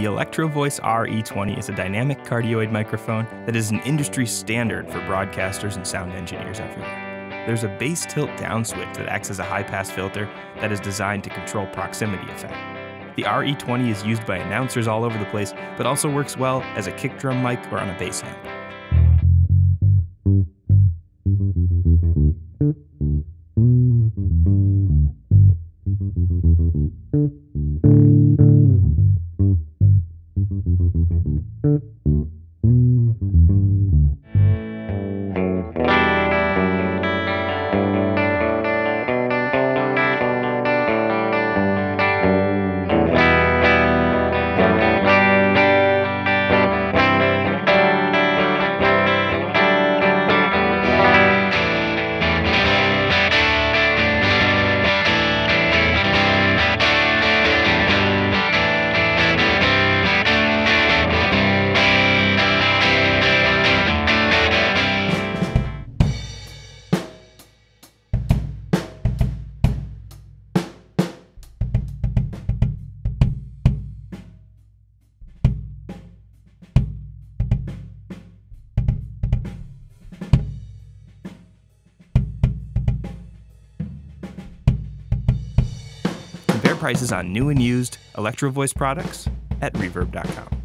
The Electro Voice RE20 is a dynamic cardioid microphone that is an industry standard for broadcasters and sound engineers everywhere. There's a bass tilt down switch that acts as a high pass filter that is designed to control proximity effect. The RE20 is used by announcers all over the place, but also works well as a kick drum mic or on a bass amp. Compare prices on new and used Electro Voice products at reverb.com.